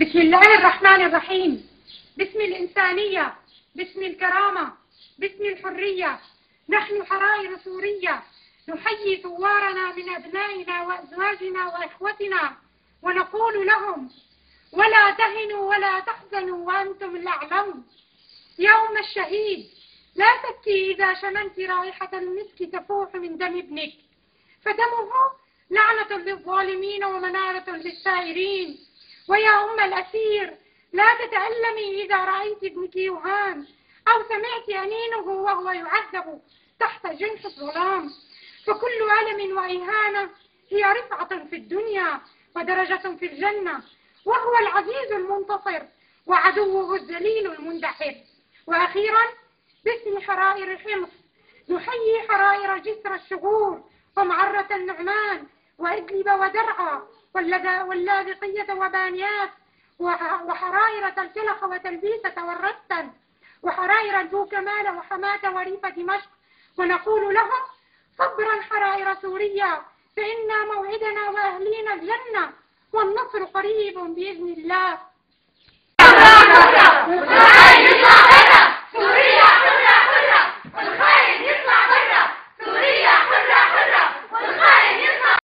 بسم الله الرحمن الرحيم. باسم الإنسانية باسم الكرامة باسم الحرية. نحن حرائر سورية. نحيي ثوارنا من أبنائنا وأزواجنا وإخوتنا ونقول لهم ولا تهنوا ولا تحزنوا وأنتم الأعلون يوم الشهيد. لا تبكي إذا شممت رائحة المسك تفوح من دم ابنك. فدمه لعنة للظالمين ومنارة للسائرين. ويا أم الأسير لا تتألمي إذا رأيت ابنك يهان. أو سمعت أنينه وهو يعذب تحت جنح الظلام. فكل ألم وإهانة هي رفعة في الدنيا ودرجة في الجنة. وهو العزيز المنتصر وعدوه الذليل المندحر. وأخيرا باسم حرائر حمص نحيي حرائر جسر الشغور ومعرة النعمان. وإدلب ودرعا واللاذقية وبانيات وحرائر تلتلخ وتلبيسة والرستن وحرائر البوكمال وحماة وريف دمشق. ونقول لهم صبرا حرائر سوريا فإن موعدنا وأهلينا الجنة والنصر قريب بإذن الله.